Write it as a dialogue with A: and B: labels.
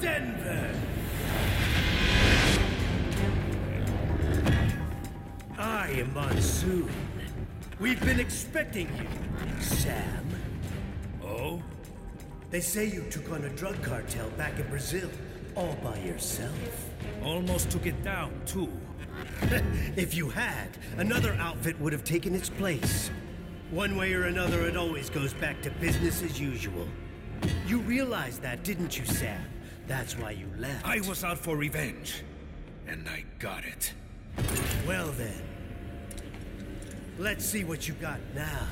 A: Denver! I am Monsoon. We've been expecting you, Sam.
B: Oh?
A: They say you took on a drug cartel back in Brazil, all by yourself.
B: Almost took it down, too.
A: if you had, another outfit would have taken its place. One way or another, it always goes back to business as usual. You realized that, didn't you, Sam? That's why you left.
B: I was out for revenge, and I got it.
A: Well then, let's see what you got now.